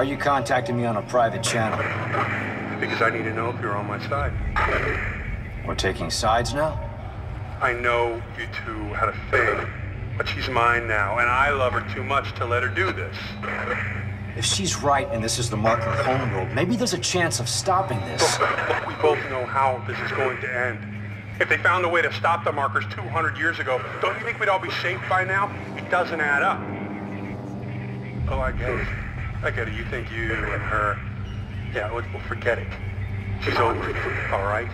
Why are you contacting me on a private channel? Because I need to know if you're on my side. We're taking sides now? I know you two had a thing, but she's mine now, and I love her too much to let her do this. If she's right and this is the Marker homeworld, maybe there's a chance of stopping this. We both know how this is going to end. If they found a way to stop the markers 200 years ago, don't you think we'd all be safe by now? It doesn't add up. Oh, I get get it. You think you and her... Yeah, well, well forget it. She's over all right?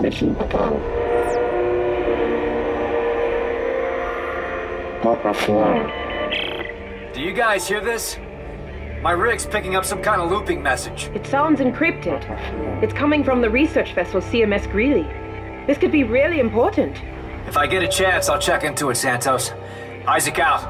Transmission. Marker 4. Do you guys hear this? My rig's picking up some kind of looping message. It sounds encrypted. It's coming from the research vessel CMS Greely. This could be really important. If I get a chance, I'll check into it, Santos. Isaac out.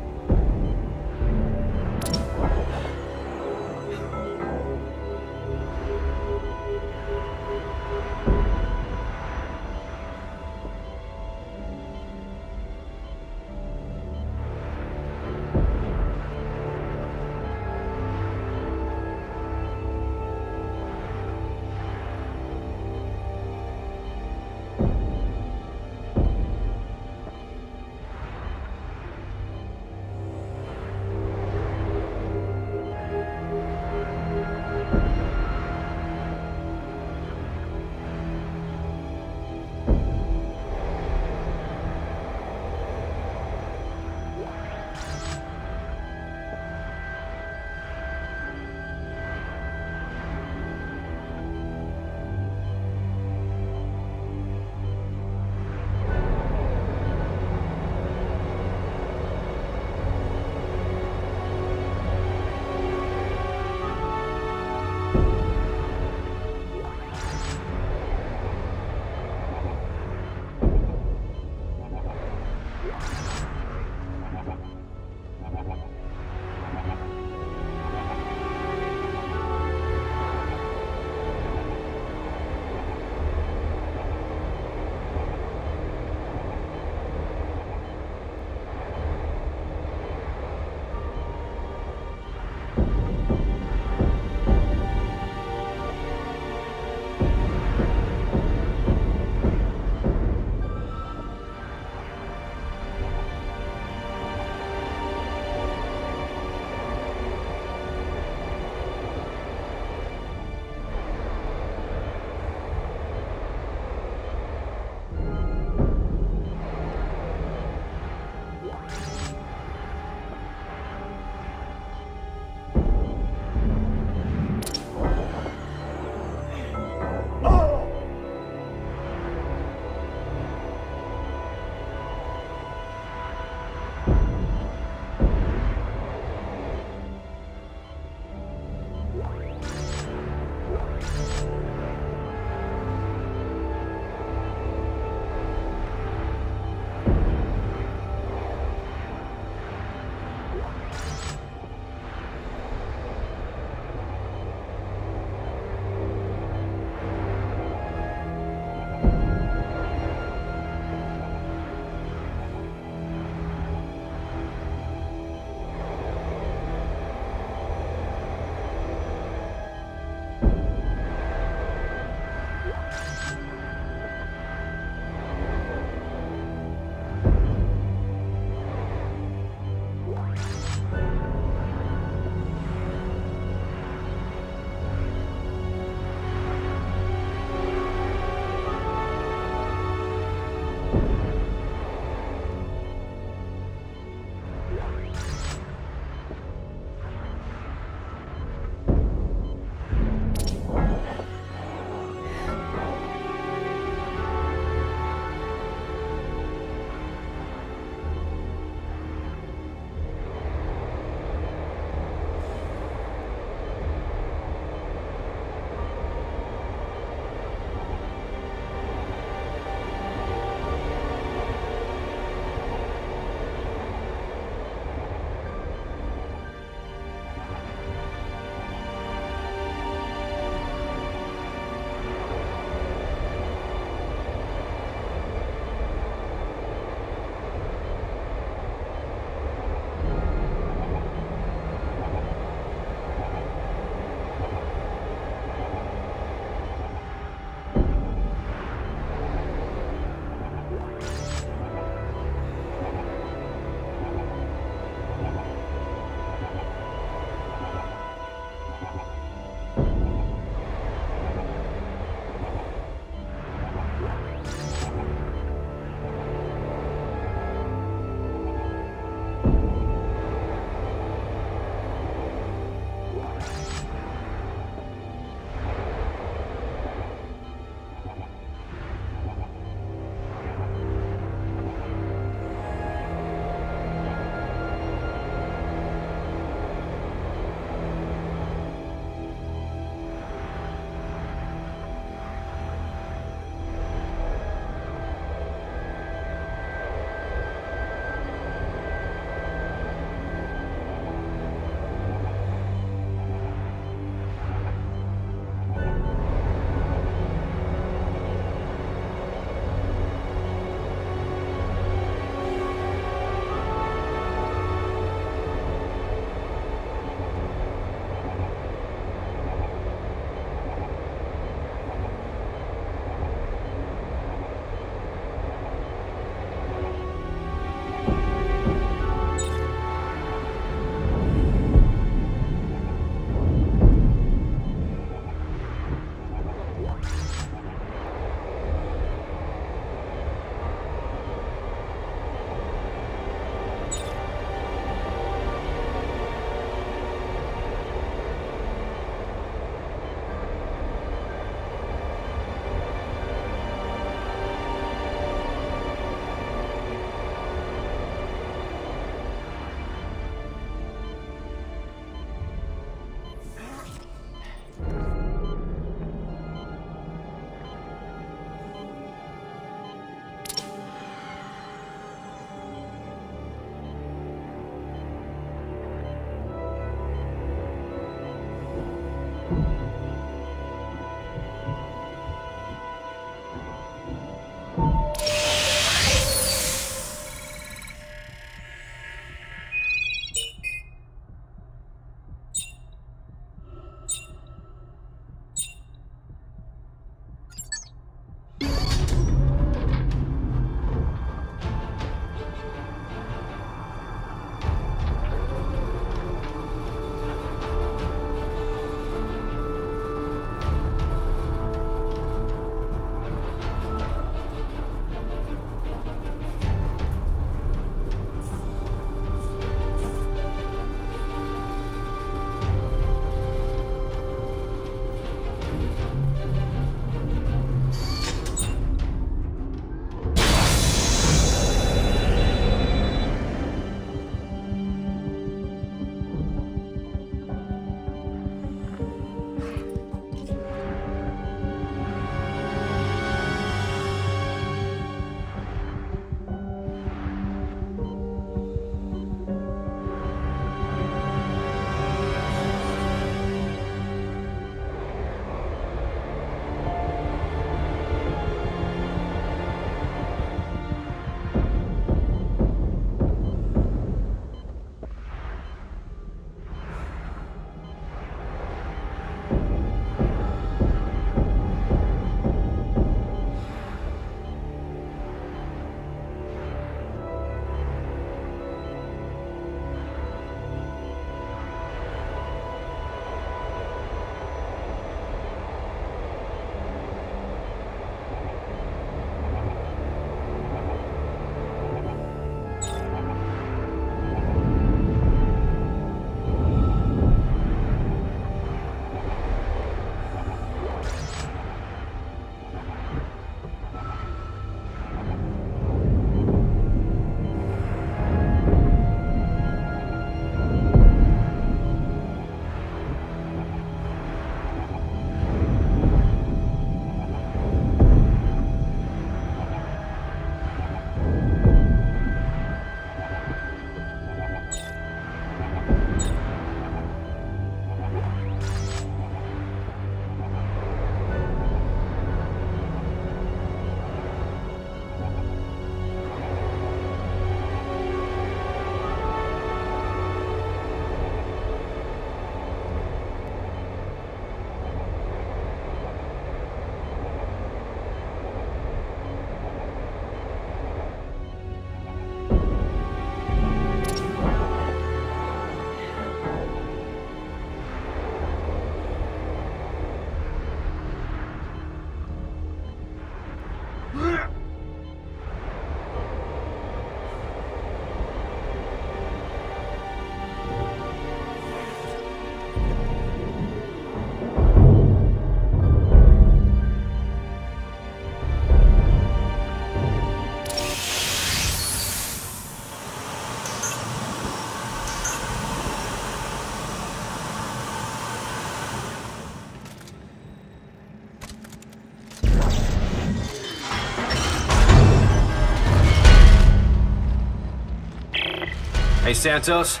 Hey, Santos.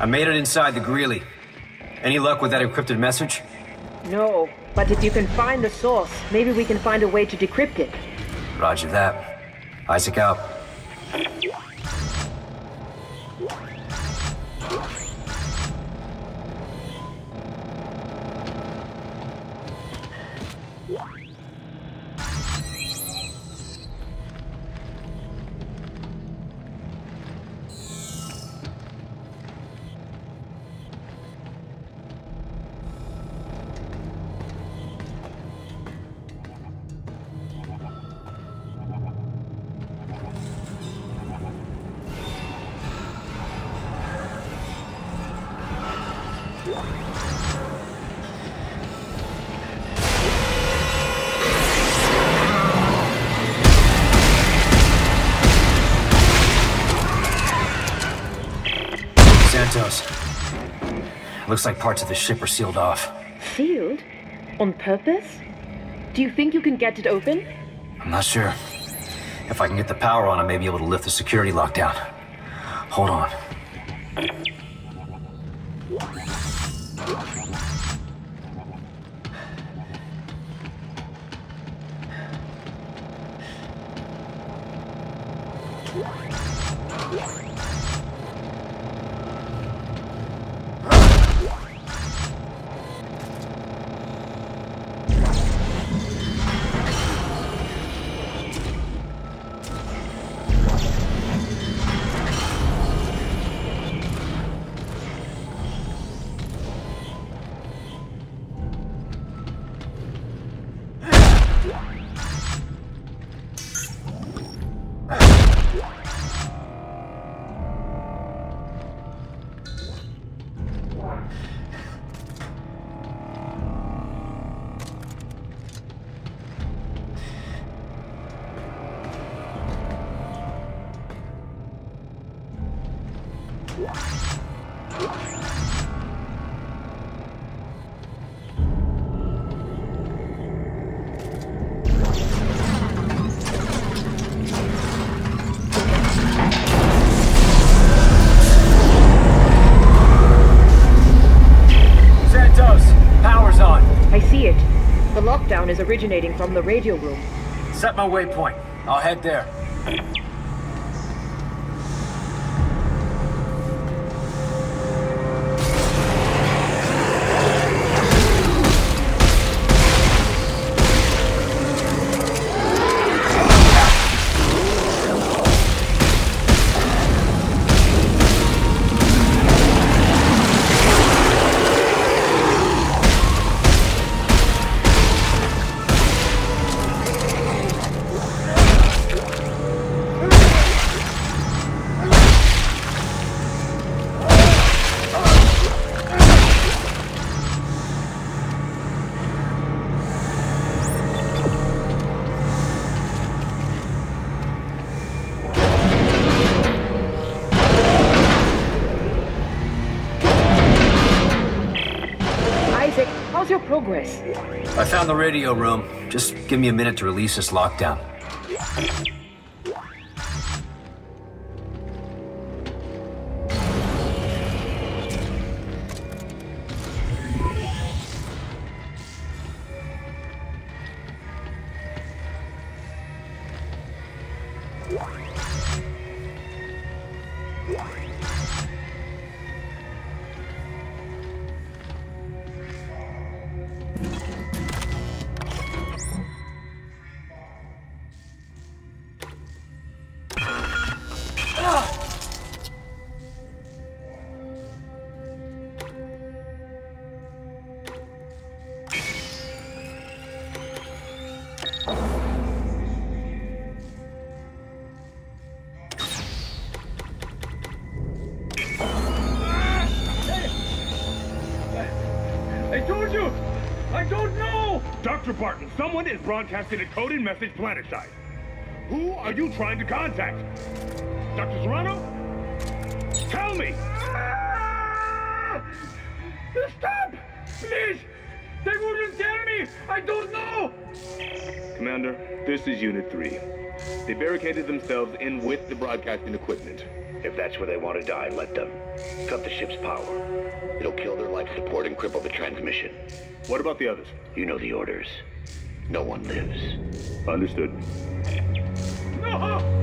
I made it inside the Greely. Any luck with that encrypted message? No, but if you can find the source, maybe we can find a way to decrypt it. Roger that. Isaac out. Looks like parts of the ship are sealed off. Sealed? On purpose? Do you think you can get it open? I'm not sure. If I can get the power on, I may be able to lift the security lockdown. Hold on. Lockdown is originating from the radio room. Set my waypoint. I'll head there. Give me a minute to release this lockdown. Is broadcasting a coded message planetside. Who are you trying to contact? Dr. Serrano? Tell me! Ah! Stop! Please! They wouldn't tell me! I don't know! Commander, this is Unit 3. They barricaded themselves in with the broadcasting equipment. If that's where they want to die, let them. Cut the ship's power. It'll kill their life support and cripple the transmission. What about the others? You know the orders. No one lives. Understood. No!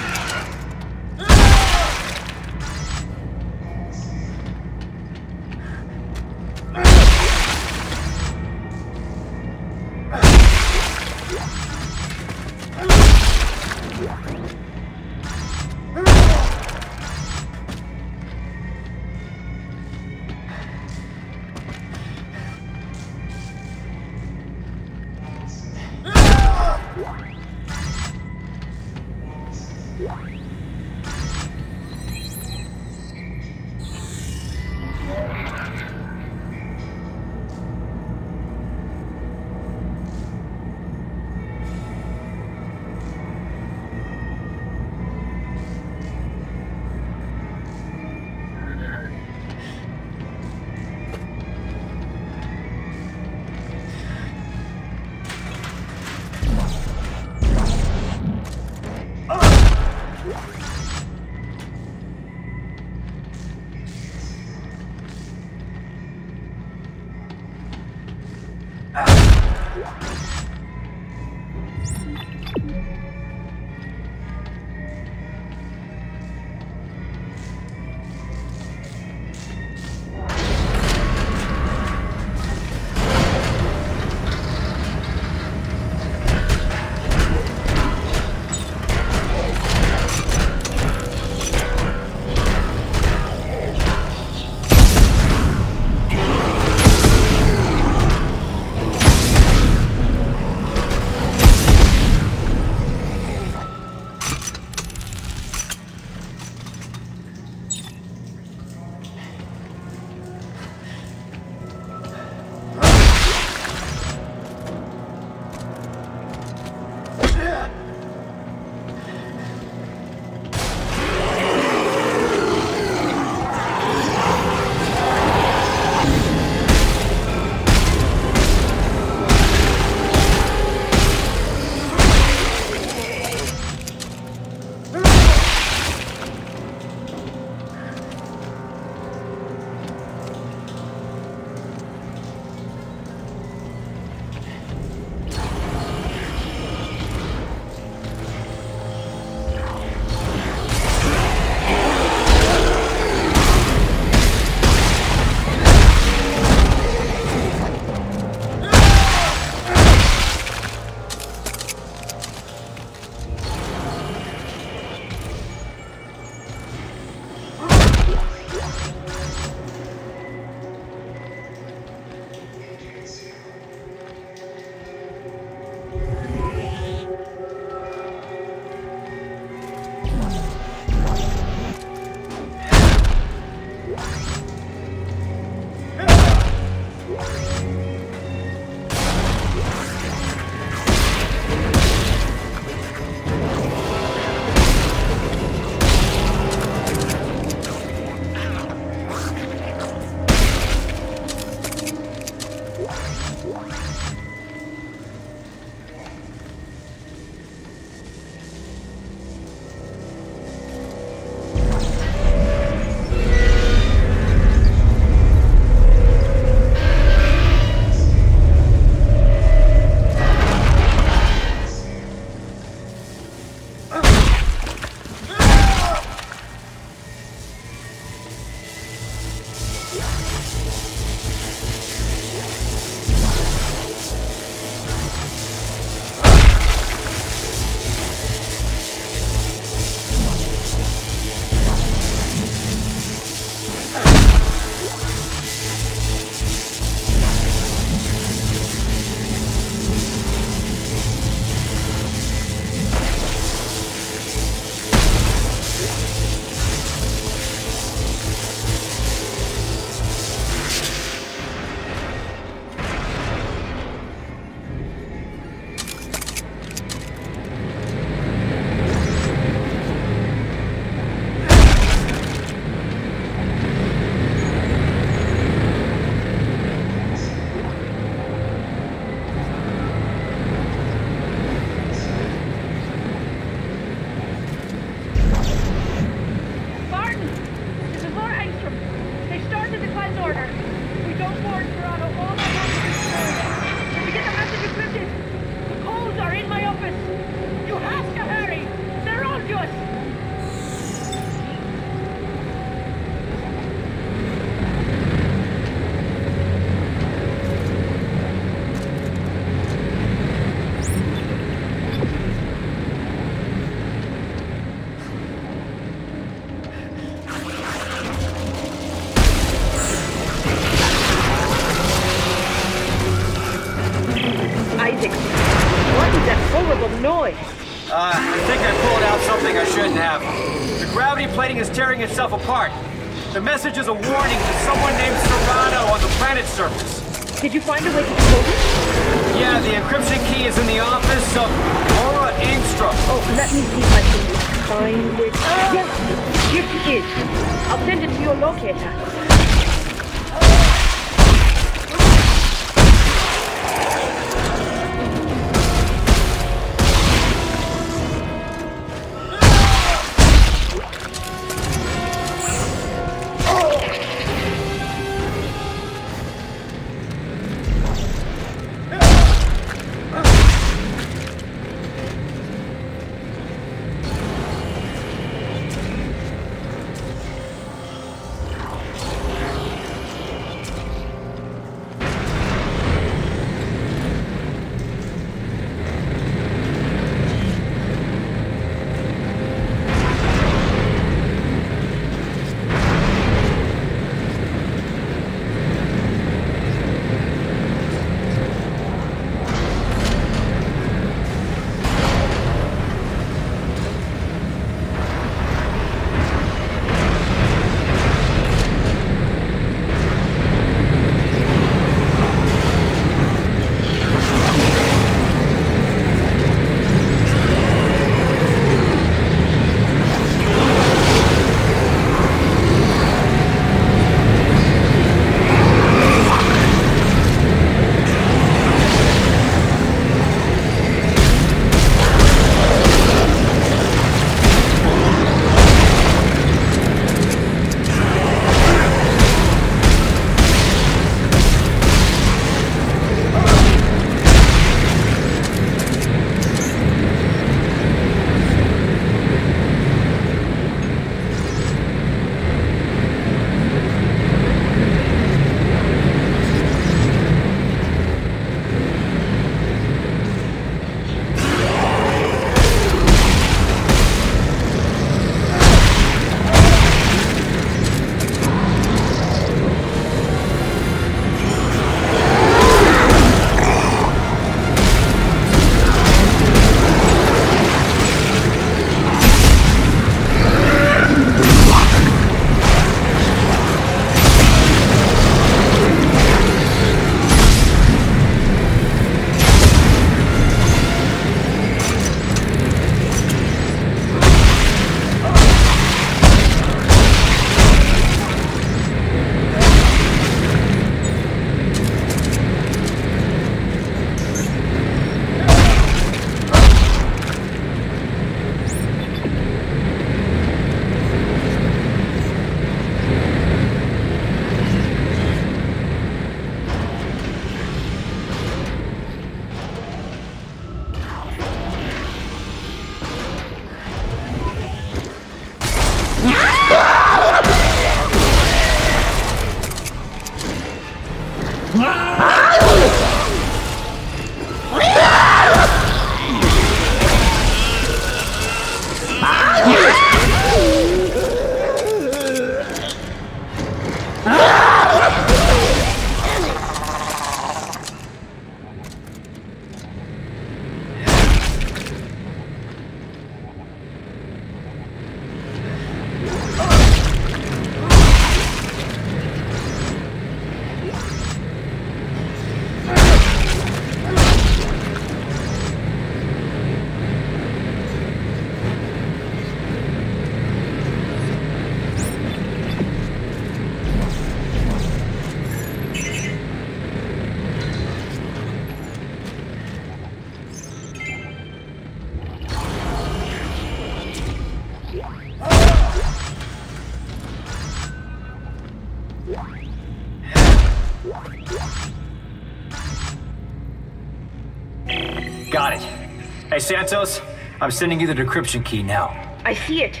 Santos, I'm sending you the decryption key now. I see it.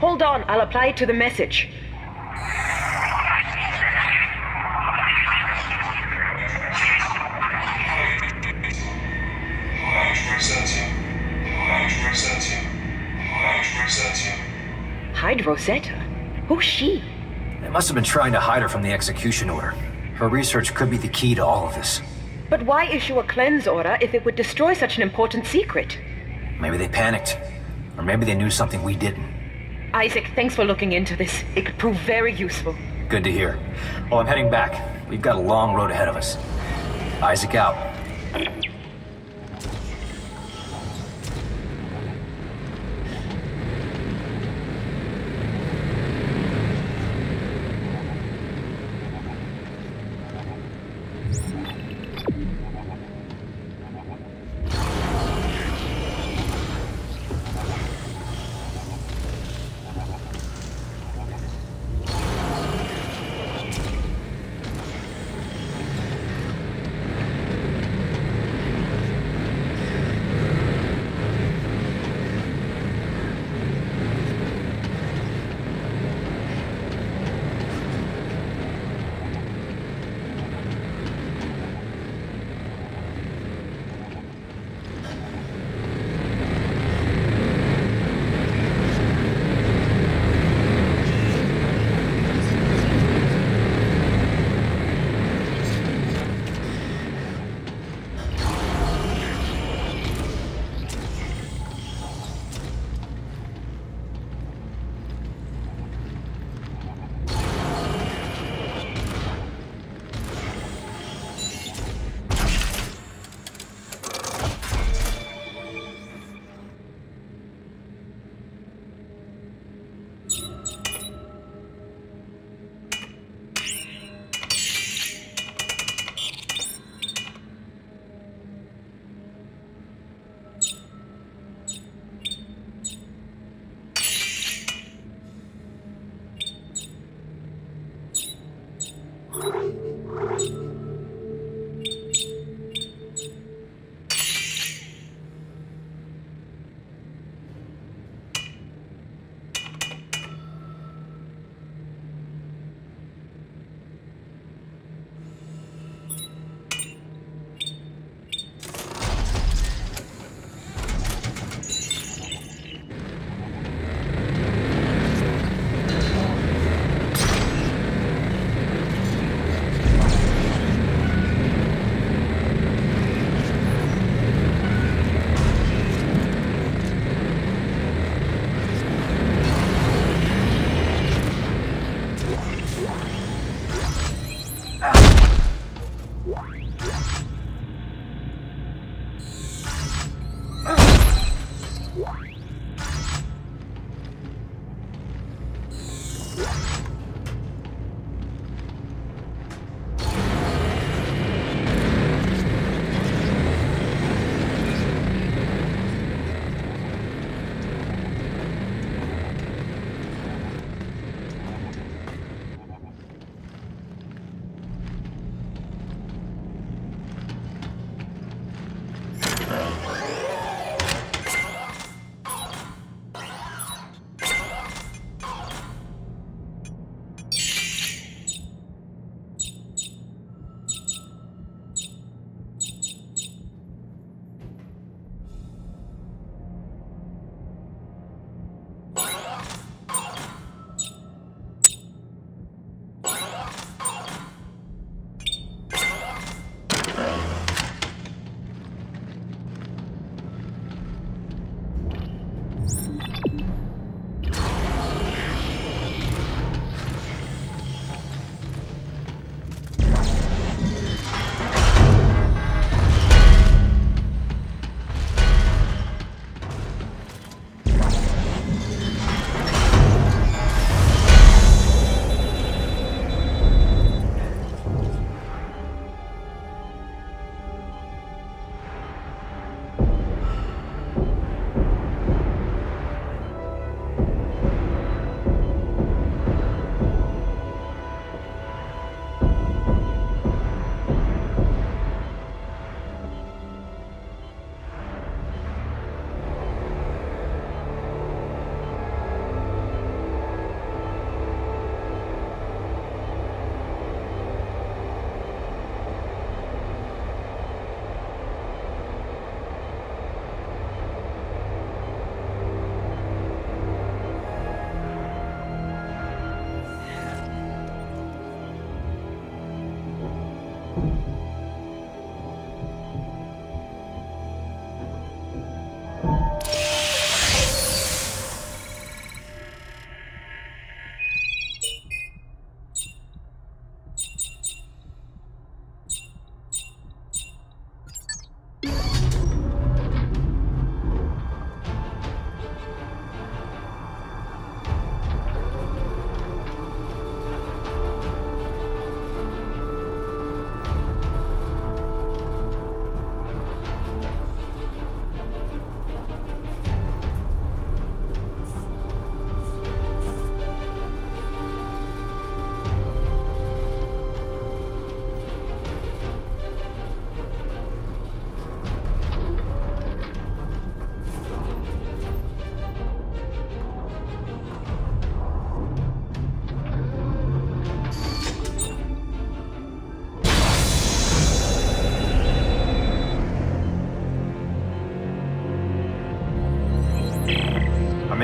Hold on, I'll apply it to the message. Hide Rosetta? Who's she? They must have been trying to hide her from the execution order. Her research could be the key to all of this. But why issue a cleanse order if it would destroy such an important secret? Maybe they panicked. Or maybe they knew something we didn't. Isaac, thanks for looking into this. It could prove very useful. Good to hear. Well, I'm heading back. We've got a long road ahead of us. Isaac out.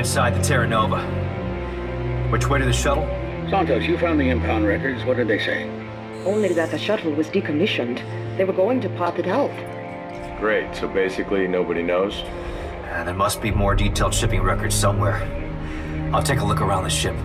Inside the Terra Nova. Which way to the shuttle? Santos, you found the impound records. What did they say? Only that the shuttle was decommissioned. They were going to pop it out. Great, so basically nobody knows? Uh, there must be more detailed shipping records somewhere. I'll take a look around the ship.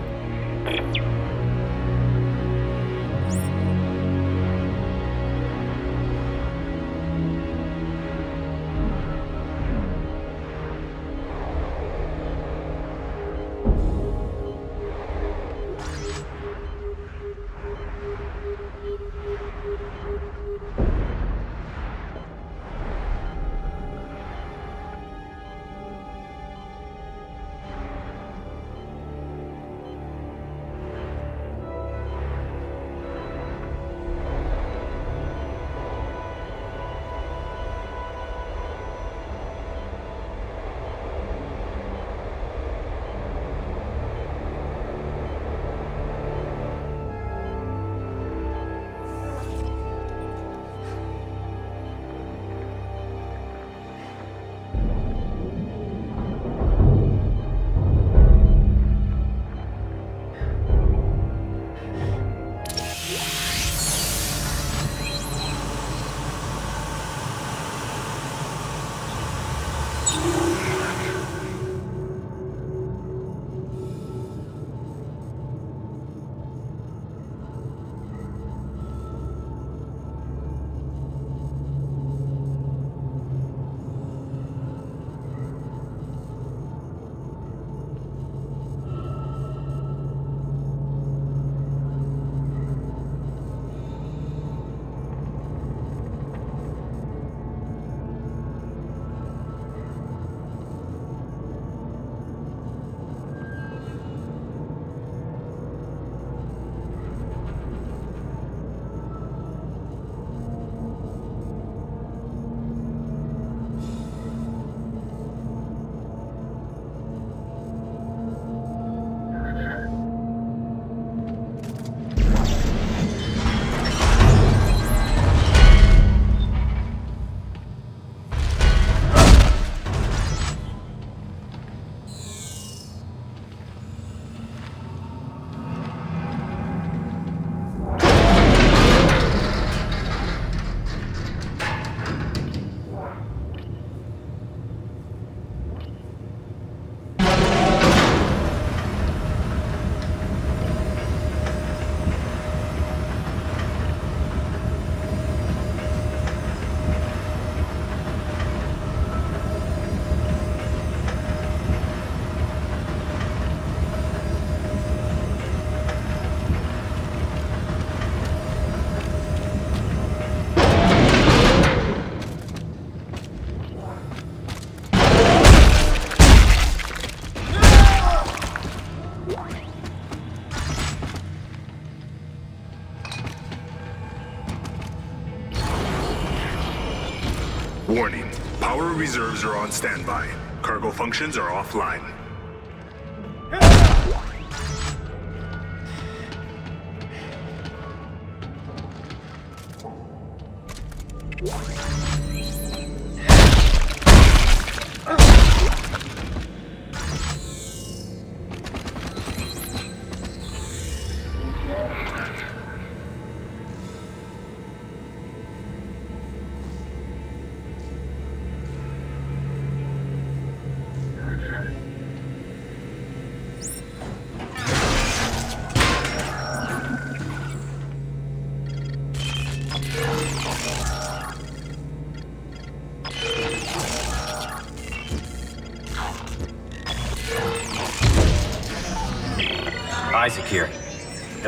Reserves are on standby. Cargo functions are offline.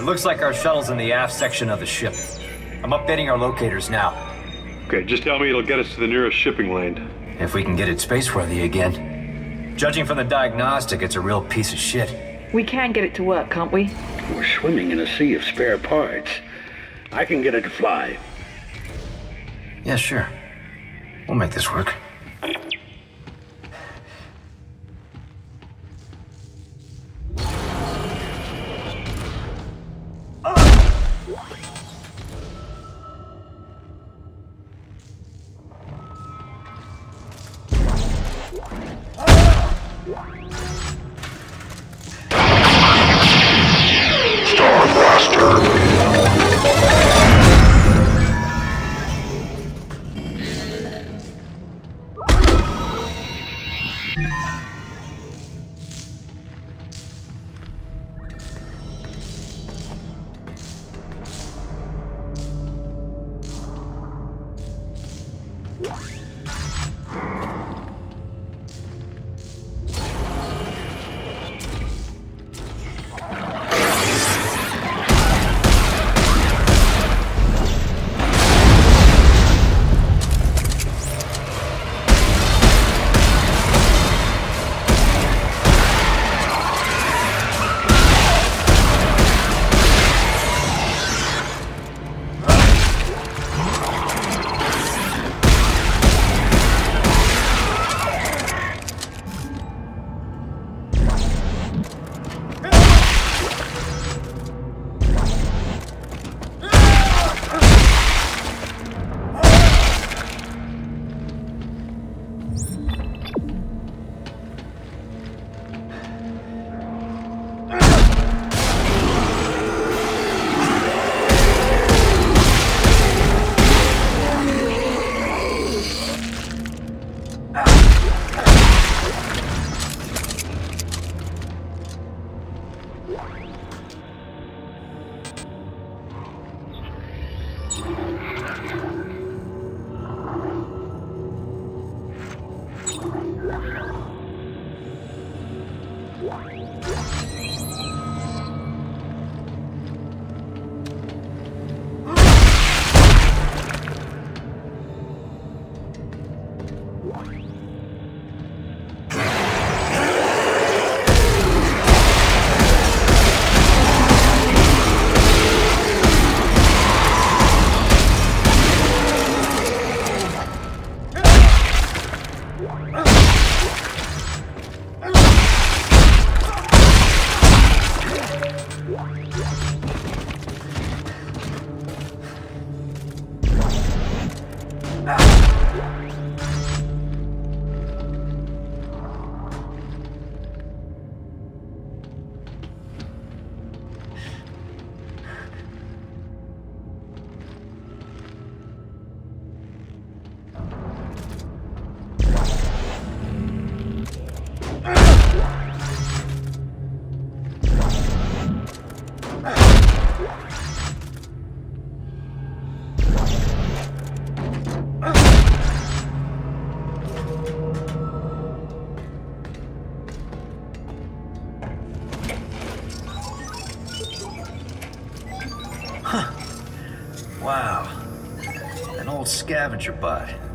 Looks like our shuttle's in the aft section of the ship. I'm updating our locators now. Okay, just tell me it'll get us to the nearest shipping lane. If we can get it spaceworthy again. Judging from the diagnostic, it's a real piece of shit. We can get it to work, can't we? We're swimming in a sea of spare parts. I can get it to fly. Yeah, sure. We'll make this work. Old scavenger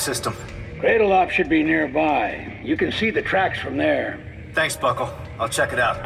system. Cradle Op should be nearby. You can see the tracks from there. Thanks, Buckell. I'll check it out.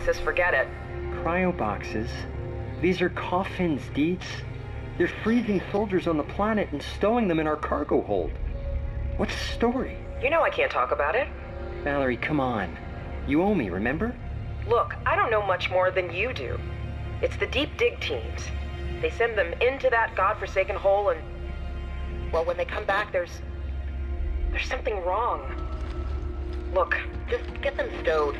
Boxes, forget it. Cryo boxes? These are coffins, Deets. They're freezing soldiers on the planet and stowing them in our cargo hold. What's the story? You know I can't talk about it. Valerie, come on. You owe me, remember? Look, I don't know much more than you do. It's the deep dig teams. They send them into that godforsaken hole and... Well, when they come back, there's... There's something wrong. Look, just get them stowed.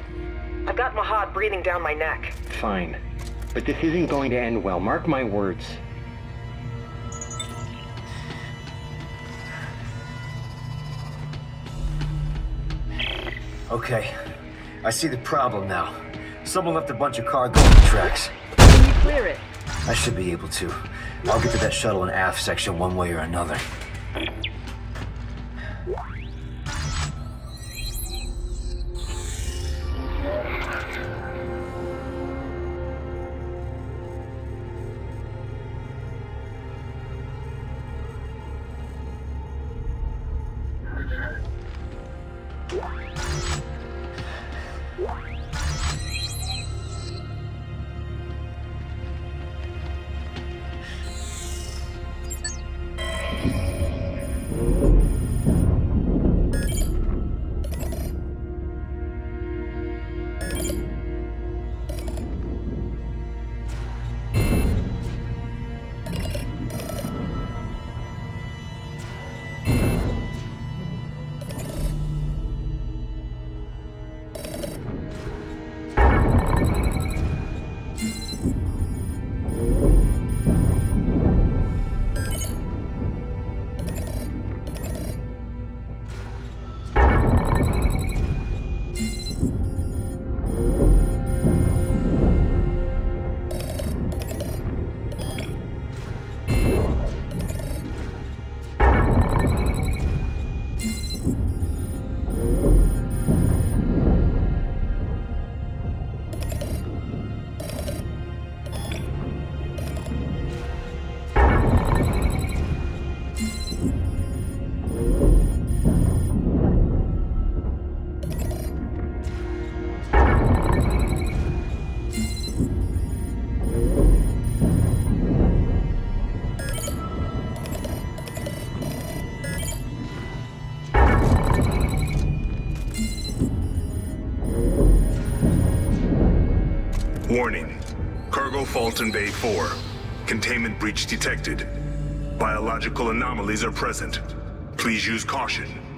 I've got Mahad breathing down my neck. Fine. But this isn't going to end well, mark my words. Okay, I see the problem now. Someone left a bunch of cargo on the tracks. Can you clear it? I should be able to. I'll get to that shuttle in aft section one way or another. Fault in Bay 4. Containment breach detected. Biological anomalies are present. Please use caution.